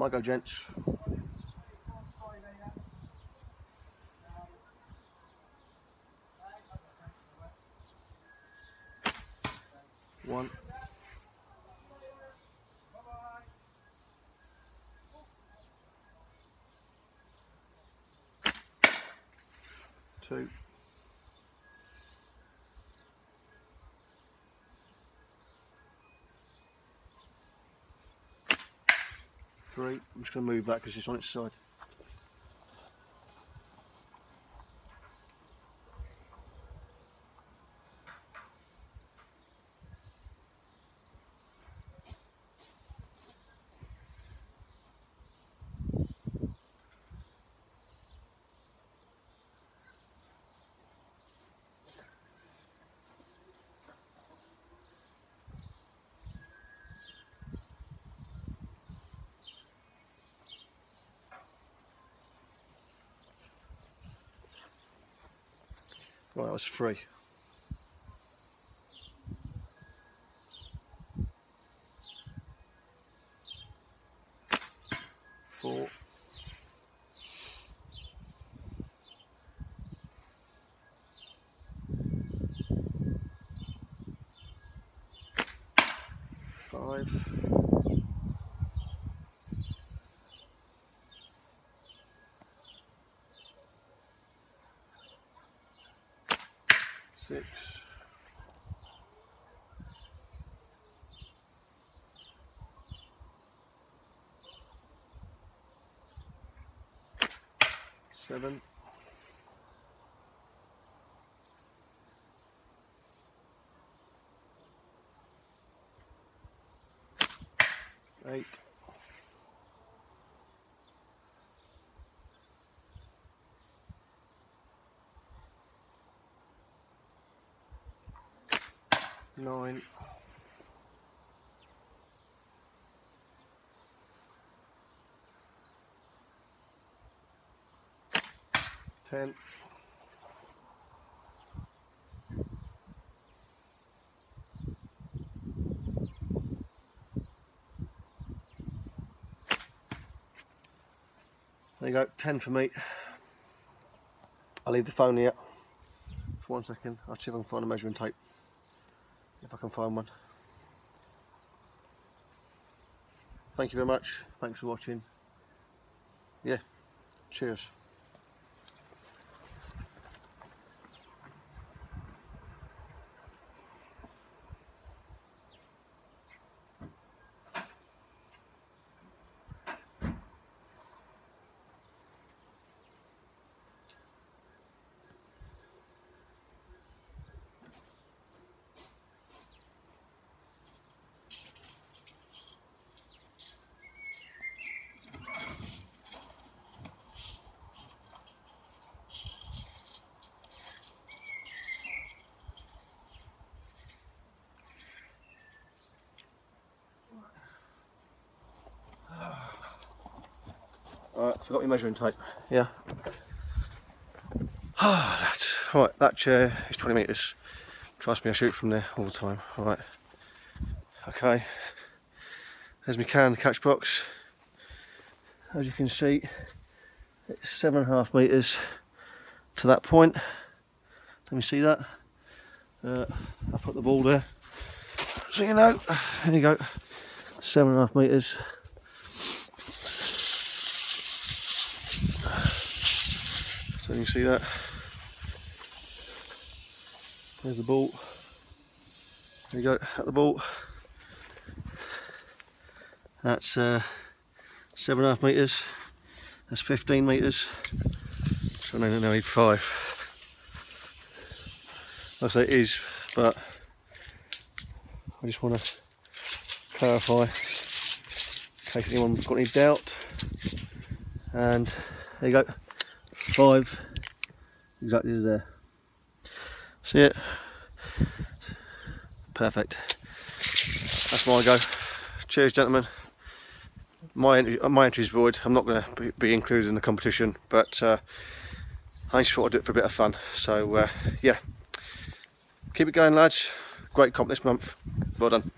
My go, gents. One. Two. I'm just going to move that because it's on its side. Right, that was three. Four. Five. Six. Seven. Eight. Nine. Ten. There you go, 10 for me. I'll leave the phone here for one second. I'll see if I can find a measuring tape. If I can find one. Thank you very much. Thanks for watching. Yeah, cheers. Alright, forgot my measuring tape. Yeah. Ah, that's right. That chair is 20 metres. Trust me, I shoot from there all the time. Alright. Okay. There's my can the catch box. As you can see, it's seven and a half metres to that point. Let me see that. Uh, I put the ball there. So you know, there you go. Seven and a half metres. So you can see that. There's the ball. There you go, at the ball. That's uh, seven and a half metres. That's 15 metres. So I only need five. I say it is, but I just want to clarify in case anyone's got any doubt. And there you go, five, exactly as there. See it? Perfect. That's my go. Cheers, gentlemen. My entry, my entry's void. I'm not going to be included in the competition, but uh, I just thought I'd do it for a bit of fun. So uh, yeah, keep it going, lads. Great comp this month. Well done.